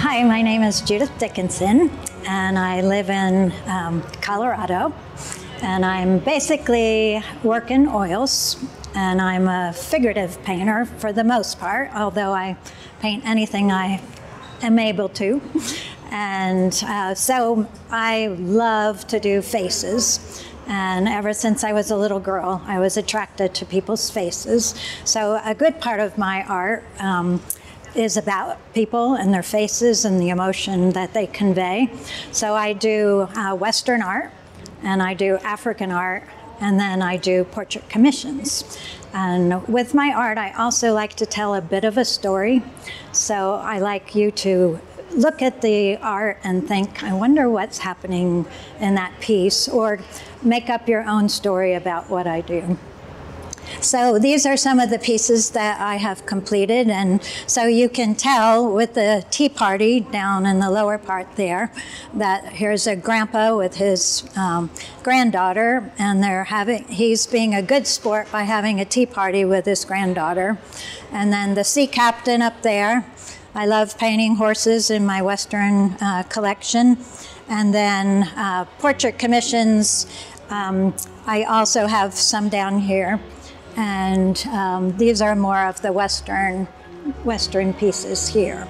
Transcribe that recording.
Hi, my name is Judith Dickinson, and I live in um, Colorado. And I'm basically working oils, and I'm a figurative painter for the most part, although I paint anything I am able to. And uh, so I love to do faces. And ever since I was a little girl, I was attracted to people's faces. So a good part of my art um, is about people and their faces and the emotion that they convey. So I do uh, Western art and I do African art and then I do portrait commissions. And with my art, I also like to tell a bit of a story. So I like you to look at the art and think, I wonder what's happening in that piece, or make up your own story about what I do. So these are some of the pieces that I have completed. And so you can tell with the tea party down in the lower part there that here's a grandpa with his um, granddaughter and they're having, he's being a good sport by having a tea party with his granddaughter. And then the sea captain up there. I love painting horses in my Western uh, collection. And then uh, portrait commissions. Um, I also have some down here. And um, these are more of the Western, Western pieces here.